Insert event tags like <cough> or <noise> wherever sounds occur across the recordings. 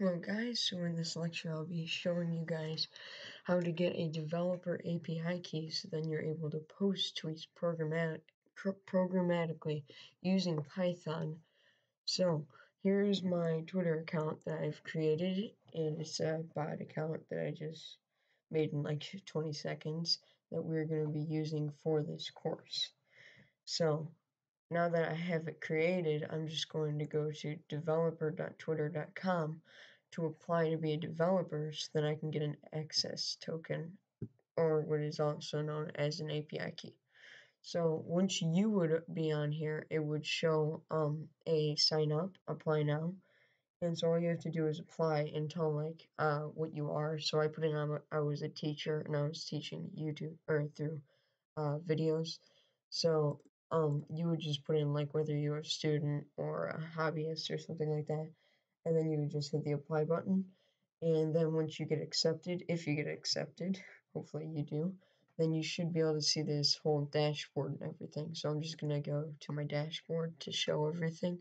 Well guys, so in this lecture I'll be showing you guys how to get a developer API key so then you're able to post tweets programmatic, programmatically using Python. So here's my Twitter account that I've created and it's a bot account that I just made in like 20 seconds that we're going to be using for this course. So now that I have it created, I'm just going to go to developer.twitter.com to apply to be a developer so that I can get an access token or what is also known as an API key. So once you would be on here, it would show um, a sign up, apply now. And so all you have to do is apply and tell like uh, what you are. So I put in um, I was a teacher and I was teaching YouTube or through uh, videos. So um, you would just put in like whether you're a student or a hobbyist or something like that, and then you would just hit the apply button. And then once you get accepted, if you get accepted, <laughs> hopefully you do, then you should be able to see this whole dashboard and everything. So I'm just gonna go to my dashboard to show everything.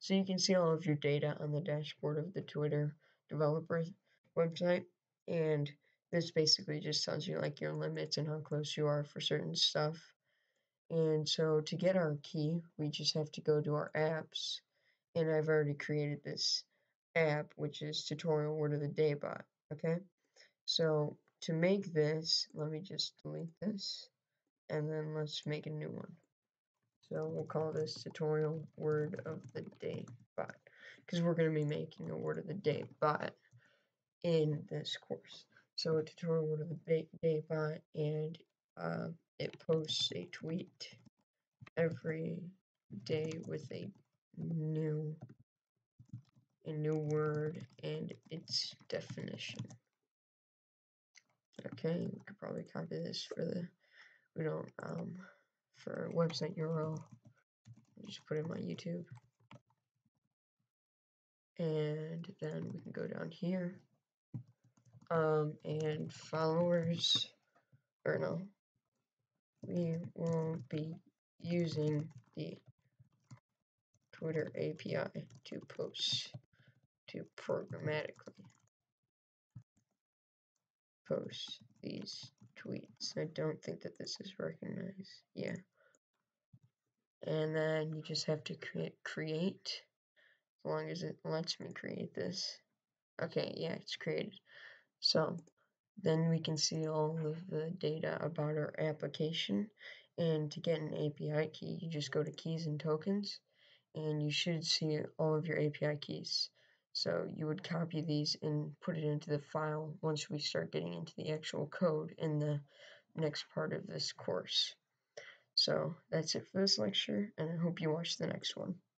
So you can see all of your data on the dashboard of the Twitter developer website. And this basically just tells you like your limits and how close you are for certain stuff. And so to get our key, we just have to go to our apps. And I've already created this app, which is tutorial word of the day bot. Okay. So to make this, let me just delete this and then let's make a new one. So we'll call this tutorial word of the day bot because we're going to be making a word of the day bot in this course. So a tutorial word of the day, bot and uh, it posts a tweet every day with a new a new word and its definition. Okay, we could probably copy this for the we don't um for website URL. Just put in my YouTube. And then we can go down here. Um and followers or no we will be using the Twitter API to post to programmatically post these tweets. I don't think that this is recognized. Yeah. And then you just have to create, create as long as it lets me create this. Okay, yeah, it's created. So then we can see all of the data about our application. And to get an API key, you just go to keys and tokens, and you should see all of your API keys. So you would copy these and put it into the file once we start getting into the actual code in the next part of this course. So that's it for this lecture, and I hope you watch the next one.